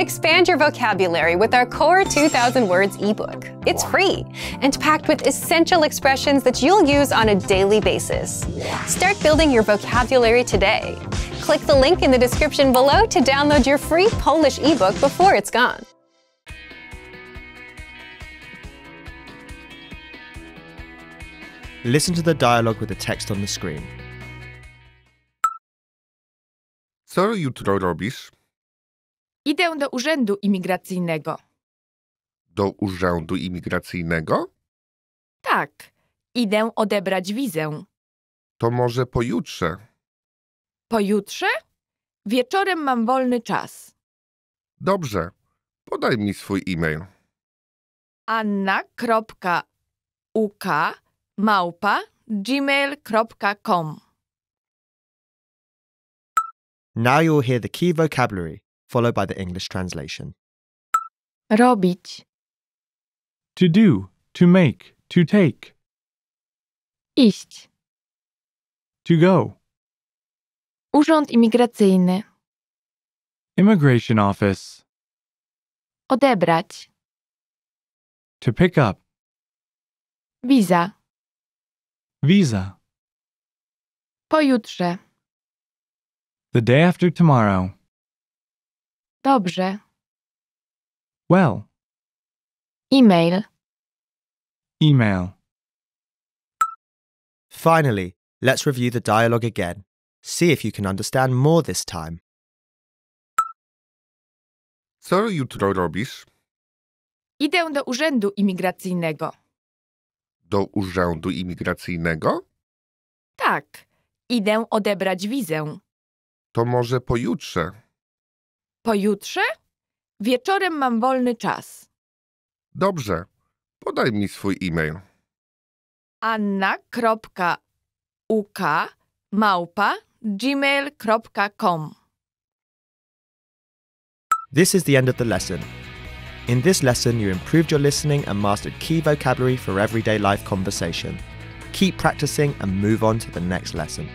Expand your vocabulary with our Core 2000 Words ebook. It's free and packed with essential expressions that you'll use on a daily basis. Start building your vocabulary today. Click the link in the description below to download your free Polish ebook before it's gone. Listen to the dialogue with the text on the screen. Co jutro robisz? Idę do urzędu imigracyjnego. Do urzędu imigracyjnego? Tak, idę odebrać wizę. To może pojutrze. Pojutrze? Wieczorem mam wolny czas. Dobrze. Podaj mi swój e-mail. anna.uk małpa gmail.com Now you'll hear the key vocabulary, followed by the English translation. Robić. To do, to make, to take, Iść. to go. Urząd imigracyjny. Immigration office. Odebrać. To pick up. Wiza. Visa. Pojutrze. The day after tomorrow. Dobrze. Well. E-mail. Email. Finally, let's review the dialogue again. See if you can understand more this time. Co jutro robisz? Idę do urzędu imigracyjnego. Do urzędu imigracyjnego? Tak, idę odebrać wizę. To może pojutrze. Pojutrze? Wieczorem mam wolny czas. Dobrze. Podaj mi swój e-mail. anna.uk małpa gmail.com This is the end of the lesson. In this lesson, you improved your listening and mastered key vocabulary for everyday life conversation. Keep practicing and move on to the next lesson.